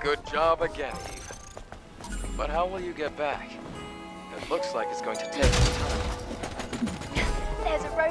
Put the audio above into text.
Good job again, Eve. But how will you get back? It looks like it's going to take some time. There's a road